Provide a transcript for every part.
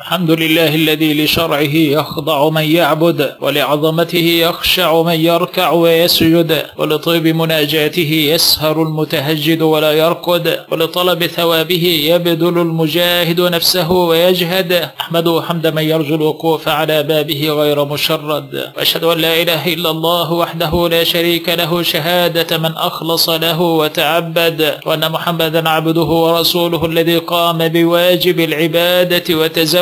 الحمد لله الذي لشرعه يخضع من يعبد ولعظمته يخشع من يركع ويسجد ولطيب مناجاته يسهر المتهجد ولا يرقد ولطلب ثوابه يبذل المجاهد نفسه ويجهد. أحمده حمد من يرجو الوقوف على بابه غير مشرد. وأشهد أن لا إله إلا الله وحده لا شريك له شهادة من أخلص له وتعبد وأن محمدا عبده ورسوله الذي قام بواجب العبادة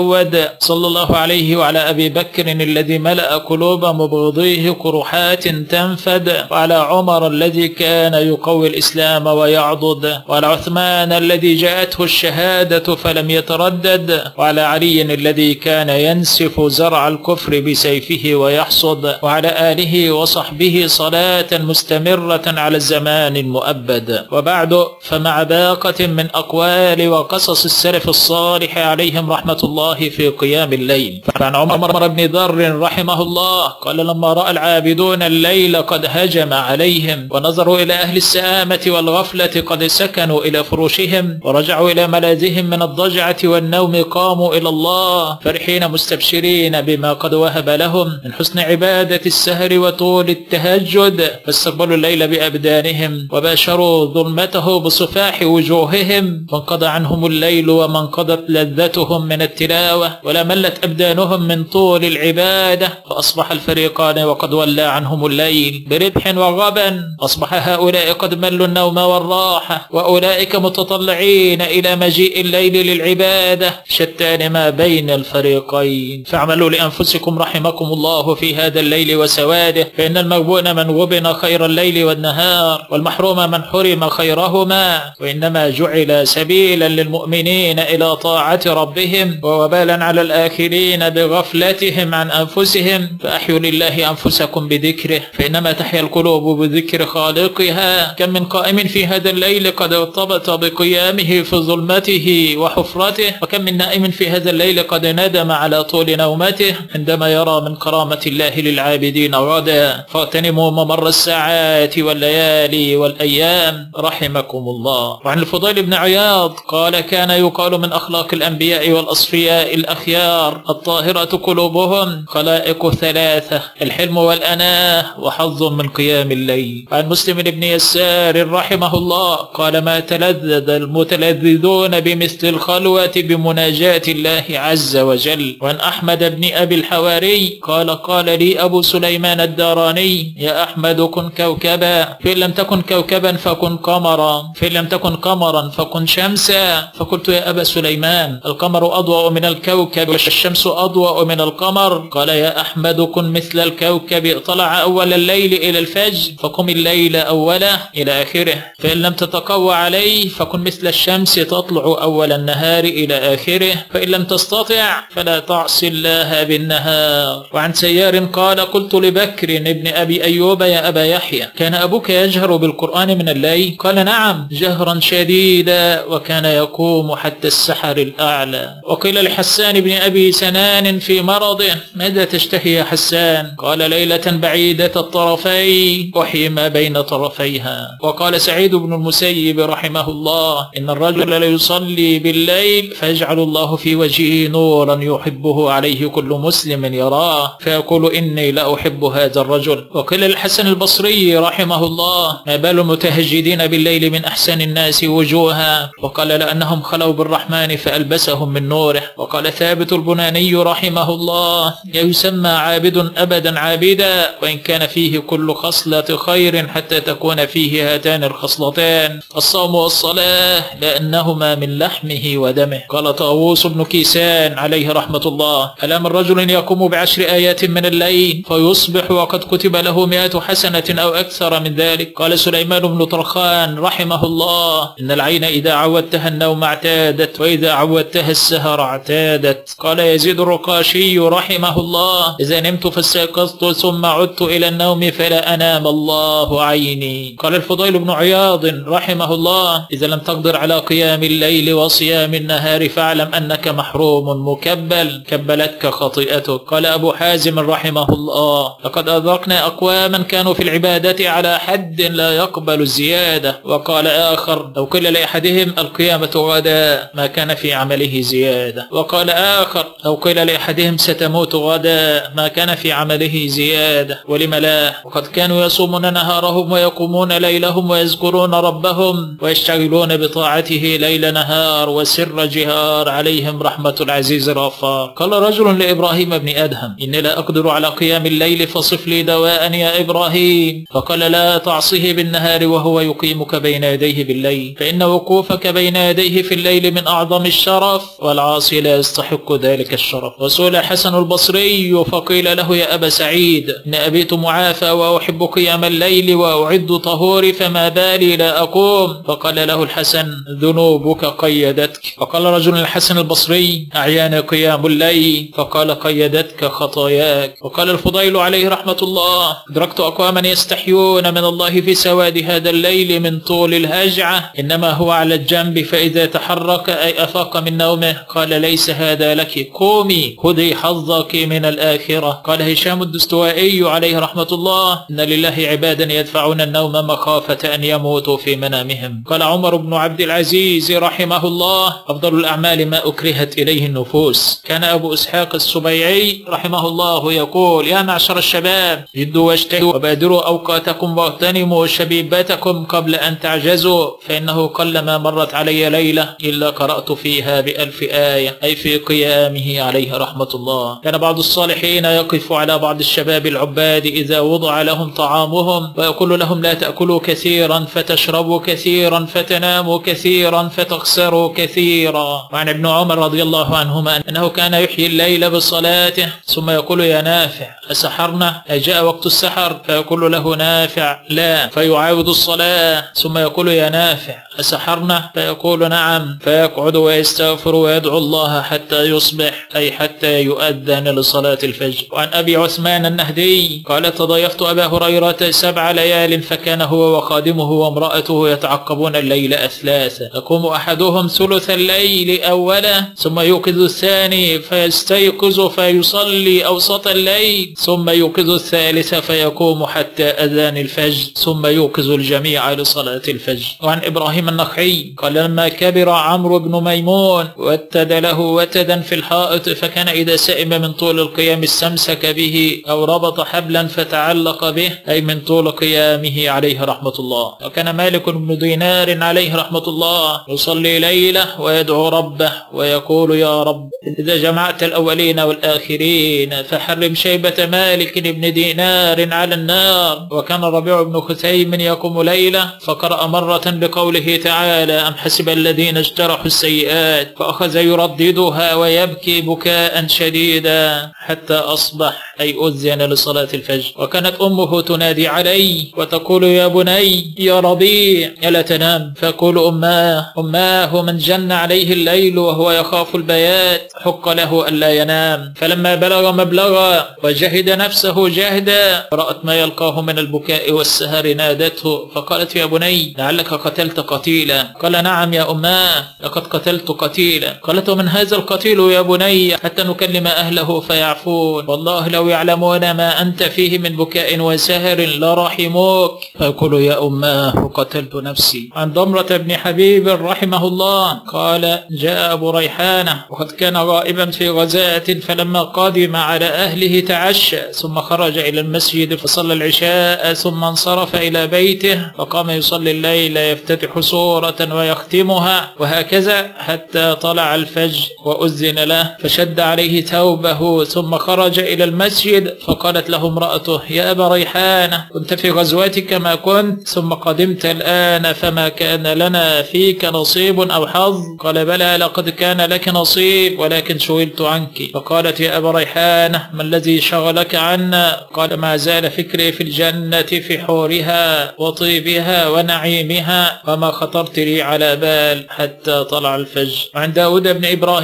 وتزود صلى الله عليه وعلى أبي بكر الذي ملأ قلوب مبغضيه قرحات تنفد وعلى عمر الذي كان يقوي الإسلام ويعضد وعلى عثمان الذي جاءته الشهادة فلم يتردد وعلى علي الذي كان ينسف زرع الكفر بسيفه ويحصد وعلى آله وصحبه صلاة مستمرة على الزمان المؤبد. وبعد فمع باقة من أقوال وقصص السلف الصالح عليهم رحمة الله في قيام الليل. فعن عمر بن ذر رحمه الله قال لما رأى العابدون الليل قد هجم عليهم ونظروا إلى أهل السآمة والغفلة قد سكنوا إلى فروشهم ورجعوا إلى ملاذهم من الضجعة والنوم قاموا إلى الله فرحين مستبشرين بما قد وهب لهم من حسن عبادة السهر وطول التهجد فاستقبلوا الليل بأبدانهم وباشروا ظلمته بصفاح وجوههم وانقضى عنهم الليل وما انقضت لذتهم من التلاوة ولا ملت أبدانهم من طول العبادة فأصبح الفريقان وقد ولى عنهم الليل بربح وغبن. أصبح هؤلاء قد ملوا النوم والراحة وأولئك متطلعين إلى مجيء الليل للعبادة. شتان ما بين الفريقين. فاعملوا لأنفسكم رحمكم الله في هذا الليل وسواده فإن المغبون من غبن خير الليل والنهار والمحروم من حرم خيرهما. وإنما جعل سبيلا للمؤمنين إلى طاعة ربهم ووبالا على الآخرين بغفلتهم عن أنفسهم فأحيوا لله أنفسكم بذكره فإنما تحيا القلوب بذكر خالقها. كم من قائم في هذا الليل قد ارتبط بقيامه في ظلمته وحفرته وكم من نائم في هذا الليل قد ندم على طول نومته عندما يرى من كرامة الله للعابدين غدا فاغتنموا ممر الساعات والليالي والأيام. رحمكم الله. وعن الفضيل بن عياض قال كان يقال من أخلاق الأنبياء والأصفياء الأخيار الطاهرة قلوبهم خلائق ثلاثة الحلم والأناة وحظ من قيام الليل. عن مسلم بن يسار رحمه الله قال ما تلذذ المتلذذون بمثل الخلوة بمناجاة الله عز وجل. وعن أحمد بن أبي الحواري قال قال لي أبو سليمان الداراني يا أحمد كن كوكبا فإن لم تكن كوكبا فكن قمرا فإن لم تكن قمرا فكن شمسا. فقلت يا أبا سليمان القمر أضوأ من الكوكب والشمس أضوأ من القمر. قال يا أحمد كن مثل الكوكب. طلع أول الليل إلى الفجر فقم الليل أوله إلى آخره. فإن لم تتقوى عليه فكن مثل الشمس تطلع أول النهار إلى آخره. فإن لم تستطع فلا تعصي الله بالنهار. وعن سيار قال قلت لبكر ابن أبي أيوب يا أبا يحيى كان أبوك يجهر بالقرآن من الليل؟ قال نعم جهرا شديدا وكان يقوم حتى السحر الأعلى. وقيل لحسان بن أبي سنان في مرضه ماذا تشتهي يا حسان؟ قال ليلة بعيدة الطرفين وحي ما بين طرفيها. وقال سعيد بن المسيب رحمه الله إن الرجل ليصلي بالليل فيجعل الله في وجهه نورا يحبه عليه كل مسلم يراه فيقول إني لا أحب هذا الرجل. وقيل الحسن البصري رحمه الله ما بال المتهجدين بالليل من أحسن الناس وجوها؟ وقال لأنهم خلوا بالرحمن فألبسهم من نوره. وقال ثابت البناني رحمه الله يسمى عابد أبدا عابدا وإن كان فيه كل خصلة خير حتى تكون فيه هاتان الخصلتان. الصوم والصلاة لأنهما من لحمه ودمه. قال طاووس بن كيسان عليه رحمة الله ألا من رجل يقوم بعشر آيات من الليل فيصبح وقد كتب له مئة حسنة أو أكثر من ذلك. قال سليمان بن طرخان رحمه الله إن العين إذا عودتها النوم اعتادت وإذا عودتها السهر اعتادت. قال يزيد الرقاشي رحمه الله إذا نمت فاستيقظت ثم عدت إلى النوم فلا أنام الله عيني. قال الفضيل بن عياض رحمه الله إذا لم تقدر على قيام الليل وصيام النهار فاعلم أنك محروم مكبل كبلتك خطيئتك. قال أبو حازم رحمه الله لقد أدركنا أقواما كانوا في العبادة على حد لا يقبل الزيادة. وقال آخر لو قيل لأحدهم القيامة غدا ما كان في عمله زيادة. وقال آخر أو قيل لأحدهم ستموت غدا ما كان في عمله زيادة ولم لا؟ وقد كانوا يصومون نهارهم ويقومون ليلهم ويذكرون ربهم ويشتغلون بطاعته ليل نهار وسر جهار عليهم رحمة العزيز الغفار. قال رجل لإبراهيم بن أدهم إني لا أقدر على قيام الليل فصف لي دواء يا إبراهيم. فقال لا تعصه بالنهار وهو يقيمك بين يديه بالليل فإن وقوفك بين يديه في الليل من أعظم الشرف والعاصي لا يستحق ذلك الشرف. وسئل حسن البصري فقيل له يا أبا سعيد إن أبيت معافى وأحب قيام الليل وأعد طهوري فما بالي لا أقوم. فقال له الحسن ذنوبك قيدتك. فقال رجل الحسن البصري أعيان قيام الليل؟ فقال قيدتك خطاياك. وقال الفضيل عليه رحمة الله أدركت أقواما يستحيون من الله في سواد هذا الليل من طول الهجعة إنما هو على الجنب فإذا تحرك أي أفاق من نومه. قال ليس هذا لك. قومي خذي حظك من الآخرة. قال هشام الدستوائي عليه رحمة الله إن لله عبادا يدفعون النوم مخافة أن يموتوا في منامهم. قال عمر بن عبد العزيز رحمه الله أفضل الأعمال ما أكرهت إليه النفوس. كان أبو إسحاق السبيعي رحمه الله يقول يا معشر الشباب جدوا واجتهدوا وبادروا أوقاتكم واغتنموا شبيبتكم قبل أن تعجزوا فإنه قلما مرت علي ليلة إلا قرأت فيها بألف آية. أي في قيامه عليه رحمة الله. كان بعض الصالحين يقف على بعض الشباب العباد إذا وضع لهم طعامهم ويقول لهم لا تأكلوا كثيرا فتشربوا كثيرا فتناموا كثيرا فتخسروا كثيرا. وعن ابن عمر رضي الله عنهما أنه كان يحيي الليل بصلاته ثم يقول يا نافع أسحرنا؟ جاء وقت السحر؟ فيقول له نافع لا. فيعاود الصلاة ثم يقول يا نافع أسحرنا؟ فيقول نعم. فيقعد ويستغفر ويدعو الله حتى يصبح أي حتى يؤذن لصلاة الفجر. وعن أبي عثمان النهدي قال تضيفت أبا هريرة سبع ليال فكان هو وخادمه وامرأته يتعقبون الليل أثلاثا. يقوم أحدهم ثلث الليل أولا ثم يوقظ الثاني فيستيقظ فيصلي أوسط الليل ثم يوقظ الثالث فيقوم حتى أذان الفجر ثم يوقظ الجميع لصلاة الفجر. وعن إبراهيم النخعي قال لما كبر عمرو بن ميمون واتد له وتدا في الحائط فكان إذا سئم من طول القيام استمسك به أو ربط حبلا فتعلق به أي من طول قيامه عليه رحمة الله. وكان مالك بن دينار عليه رحمة الله يصلي ليلة ويدعو ربه ويقول يا رب إذا جمعت الأولين والآخرين فحرم شيبة مالك بن دينار على النار. وكان ربيع بن خثيم يقوم ليلة فقرأ مرة بقوله تعالى أم حسب الذين اجترحوا السيئات فأخذ يرددها ويبكي بكاء شديدا حتى أصبح أي أذن لصلاة الفجر. وكانت أمه تنادي عليه وتقول يا بني يا ربيع ألا تنام. فيقول أماه أماه من جن عليه الليل وهو يخاف البيات حق له ألا ينام. فلما بلغ مبلغا وجهد نفسه جهدا رأت ما يلقاه من البكاء والسهر نادته. فقالت يا بني لعلك قتلت قتيلا؟ قال نعم يا أماه لقد قتلت قتيلا. قالت ومن هذا القتيل يا بني حتى نكلم أهله فيعفون. والله لو يعلمون ما أنت فيه من بكاء وسهر لرحموك. فيقول يا أماه قتلت نفسي. عن ضمرة بن حبيب رحمه الله قال جاء أبو ريحانة وقد كان غائبا في غزاة فلما قدم على أهله تعشى ثم خرج إلى المسجد فصلى العشاء ثم انصرف إلى بيته فقام يصلي الليل يفتتح سورة ويختمها وهكذا حتى طلع الفجر. وأذن له فشد عليه ثوبه ثم خرج إلى المسجد فقالت له امرأته يا أبا ريحانة كنت في غزوتك ما كنت ثم قدمت الآن فما كان لنا فيك نصيب أو حظ قال بلى لقد كان لك نصيب ولكن شغلت عنك. فقالت يا أبا ريحانة ما الذي شغلك عنا قال ما زال فكري في الجنة في حورها وطيبها ونعيمها وما خطرت لي على بال حتى طلع الفجر. وعن داود بن إبراهيم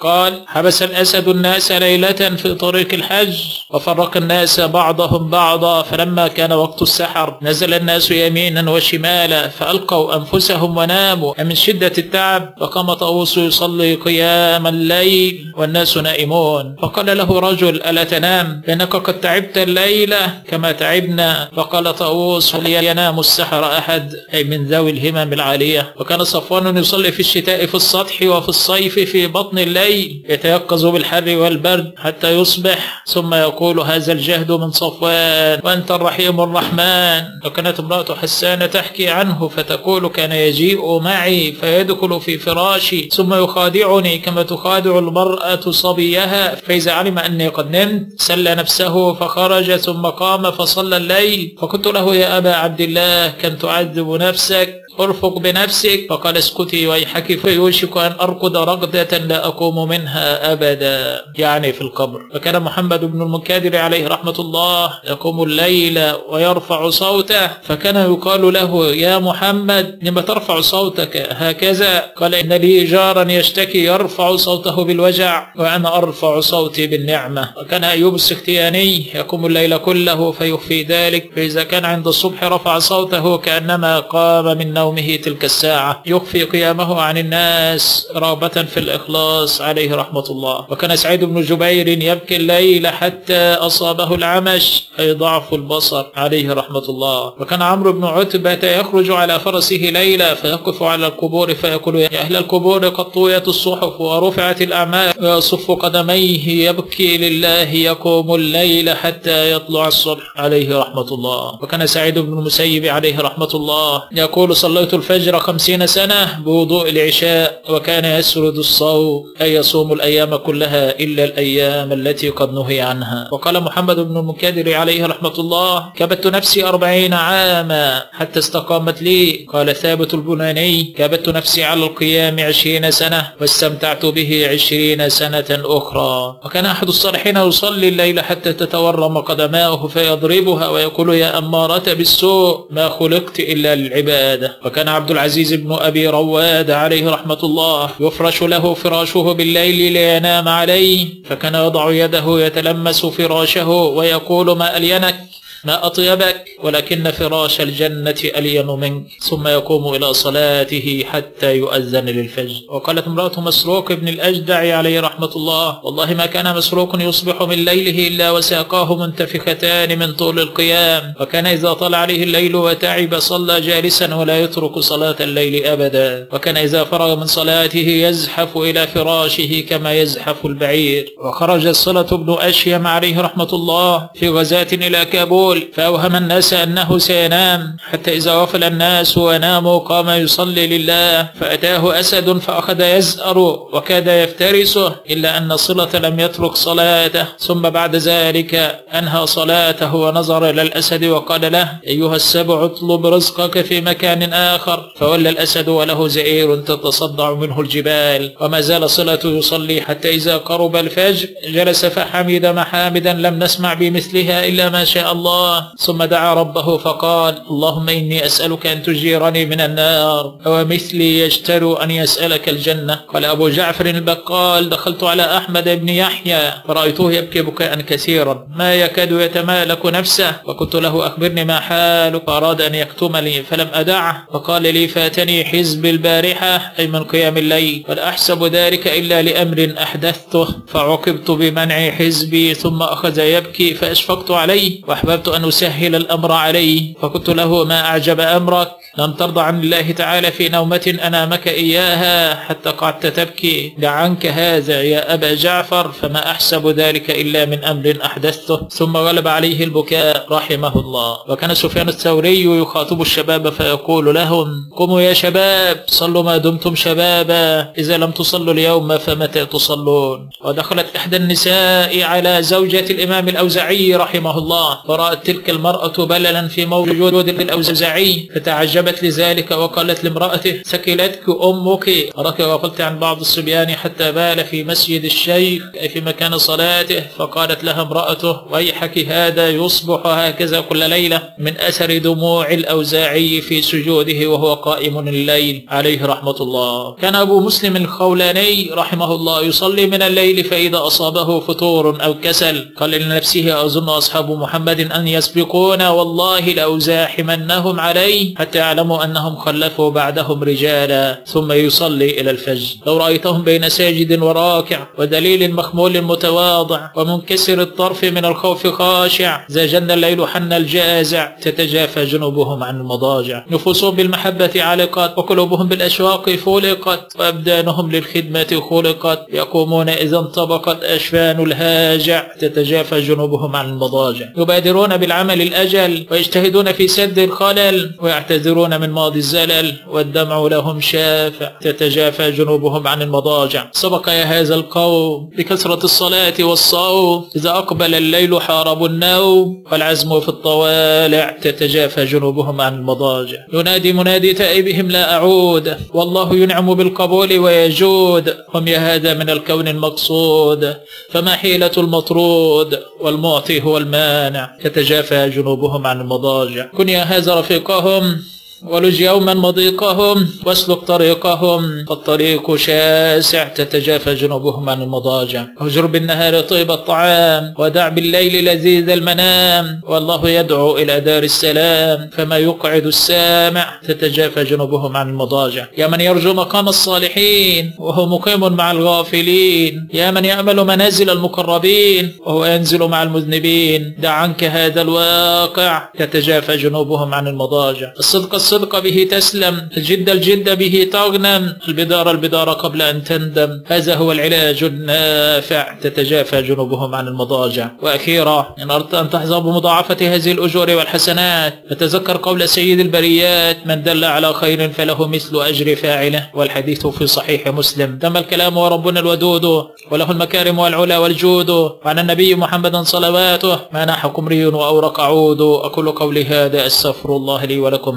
قال حبس الأسد الناس ليلة في طريق الحج وفرق الناس بعضهم بعضا فلما كان وقت السحر نزل الناس يمينا وشمالا فألقوا أنفسهم وناموا من شدة التعب فقام طاووس يصلي قيام الليل والناس نائمون. فقال له رجل ألا تنام؟ إنك قد تعبت الليلة كما تعبنا. فقال طاووس هل ينام السحر أحد؟ أي من ذوي الهمم العالية. وكان صفوان يصلي في الشتاء في السطح وفي الصيف في بطن الليل يتيقظ بالحر والبرد حتى يصبح ثم يقول هذا الجهد من صفوان وأنت الرحيم الرحمن. وكانت امرأة حسان تحكي عنه فتقول كان يجيء معي فيدخل في فراشي ثم يخادعني كما تخادع المرأة صبيها. فإذا علم أني قد نمت سلى نفسه فخرج ثم قام فصلى الليل. فقلت له يا أبا عبد الله كم تعذب نفسك؟ ارفق بنفسك. فقال اسكتي ويحك فيوشك أن أرقد رقدة لا أقوم منها أبدا. يعني في القبر. فكان محمد بن المكادر عليه رحمة الله يقوم الليل ويرفع صوته. فكان يقال له يا محمد لم ترفع صوتك هكذا؟ قال إن لي جارا يشتكي يرفع صوته بالوجع وأنا أرفع صوتي بالنعمة. وكان أيوب السختياني يقوم الليل كله فيخفي ذلك. فإذا كان عند الصبح رفع صوته كأنما قام من نومه تلك الساعة. يخفي قيامه عن الناس رغبة في الإخلاص عليه رحمة الله. وكان سعيد بن جبير يبكي الليل حتى أصابه العمش أي ضعف البصر عليه رحمة الله. وكان عمرو بن عتبة يخرج على فرسه ليلا فيقف على القبور فيقول يا أهل القبور قد طويت الصحف ورفعت الأعمال. ويصف قدميه يبكي لله يقوم الليل حتى يطلع الصبح عليه رحمة الله. وكان سعيد بن المسيب عليه رحمة الله يقول صليت الفجر خمسين سنة بوضوء العشاء وكان يسرد الصوم أي يصوم الأيام كلها إلا الأيام التي قد نهي عنها. وقال محمد بن المكادر عليه رحمة الله كبت نفسي أربعين عاما حتى استقامت لي. قال ثابت البناني كبت نفسي على القيام عشرين سنة واستمتعت به عشرين سنة أخرى. وكان أحد الصالحين يصلي الليل حتى تتورم قدماه فيضربها ويقول يا أمارة بالسوء ما خلقت إلا للعبادة. وكان عبد العزيز بن أبي رواد عليه رحمة الله يفرش له فراشه بالليل لينام عليه فكان يضع يده يتلمس فراشه ويقول ما ألينك؟ ما أطيبك ولكن فراش الجنة ألين منك ثم يقوم إلى صلاته حتى يؤذن للفجر. وقالت امرأة مسروق بن الأجدع عليه رحمة الله والله ما كان مسروق يصبح من ليله إلا وساقاه منتفختان من طول القيام وكان إذا طلع عليه الليل وتعب صلى جالسا ولا يترك صلاة الليل أبدا وكان إذا فرغ من صلاته يزحف إلى فراشه كما يزحف البعير. وخرج الصلة بن أشيم عليه رحمة الله في غزاة إلى كابول فأوهم الناس أنه سينام حتى إذا غفل الناس وناموا قام يصلي لله فأتاه أسد فأخذ يزأر وكاد يفترسه إلا أن صلة لم يترك صلاته. ثم بعد ذلك أنهى صلاته ونظر إلى الأسد وقال له أيها السبع اطلب رزقك في مكان آخر. فولى الأسد وله زئير تتصدع منه الجبال. وما زال صلة يصلي حتى إذا قرب الفجر. جلس فحمد محامدا لم نسمع بمثلها إلا ما شاء الله. ثم دعا ربه فقال اللهم إني أسألك أن تجيرني من النار ومثلي يجتر أن يسألك الجنة. قال أبو جعفر البقال دخلت على أحمد بن يحيى فرأيته يبكي بكاء كثيرا ما يكاد يتمالك نفسه وقلت له أخبرني ما حالك؟ فأراد أن يكتم لي فلم أدعه فقال لي فاتني حزب البارحة أي من قيام الليل ولا أحسب ذلك إلا لأمر أحدثته فعوقبت بمنع حزبي ثم أخذ يبكي فأشفقت عليه وأحببت أن أسهل الأمر عليه فقلت له ما أعجب أمرك؟ لم ترضى عن الله تعالى في نومة أنامك إياها حتى قعدت تبكي. دع عنك هذا يا أبا جعفر فما أحسب ذلك إلا من أمر أحدثته. ثم غلب عليه البكاء رحمه الله. وكان سفيان الثوري يخاطب الشباب فيقول لهم قوموا يا شباب صلوا ما دمتم شبابا إذا لم تصلوا اليوم فمتى تصلون؟ ودخلت إحدى النساء على زوجة الإمام الأوزعي رحمه الله. فرأت تلك المرأة بللا في موجود الأوزعي فتعجبت لذلك وقالت لامرأته سكلتك أمك؟ أراك غفلت عن بعض الصبيان حتى بال في مسجد الشيخ في مكان صلاته. فقالت لها امرأته ويحك هذا يصبح هكذا كل ليلة من أثر دموع الأوزاعي في سجوده وهو قائم الليل. عليه رحمة الله. كان أبو مسلم الخولاني رحمه الله يصلي من الليل فإذا أصابه فتور أو كسل. قال لنفسه أظن أصحاب محمد أن يسبقون والله لأزاحمنهم عليه حتى يعلموا أنهم خلفوا بعدهم رجالا ثم يصلي إلى الفجر. لو رأيتهم بين ساجد وراكع ودليل مخمول متواضع ومنكسر الطرف من الخوف خاشع إذا الليل حن الجازع تتجافى جنوبهم عن المضاجع. نفوسهم بالمحبة علقت وقلوبهم بالأشواق فلقت وأبدانهم للخدمة خلقت. يقومون إذا انطبقت أشفان الهاجع تتجافى جنوبهم عن المضاجع. يبادرون بالعمل الأجل ويجتهدون في سد الخلل ويعتذرون من ماضي الزلل والدمع لهم شافع تتجافى جنوبهم عن المضاجع. سبق يا هذا القوم بكثرة الصلاة والصوم إذا أقبل الليل حاربوا النوم والعزم في الطوالع تتجافى جنوبهم عن المضاجع. ينادي منادي تائبهم لا أعود والله ينعم بالقبول ويجود هم يا هذا من الكون المقصود فما حيلة المطرود والمعطي هو المانع. تتجافى جنوبهم عن المضاجع. كن يا هذا رفيقهم. ولج يوما مضيقهم واسلك طريقهم فالطريق شاسع تتجافى جنوبهم عن المضاجع. اهجر بالنهار طيب الطعام ودع بالليل لذيذ المنام. والله يدعو إلى دار السلام فما يقعد السامع تتجافى جنوبهم عن المضاجع. يا من يرجو مقام الصالحين وهو مقيم مع الغافلين. يا من يأمل منازل المقربين وهو ينزل مع المذنبين. دع عنك هذا الواقع تتجافى جنوبهم عن المضاجع. الصدق الصدق به تسلم الجد الجد به تغنم البدار البدار قبل أن تندم. هذا هو العلاج النافع. تتجافى جنوبهم عن المضاجع. وأخيرا إن أردت أن تحظى بمضاعفة هذه الأجور والحسنات فتذكر قول سيد البريات من دل على خير فله مثل أجر فاعله. والحديث في صحيح مسلم. تم الكلام وربنا الودود وله المكارم والعلا والجود. وعن النبي محمد صلواته ما ناح قمري وأورق عود. أقول قولي هذا أستغفر الله لي ولكم.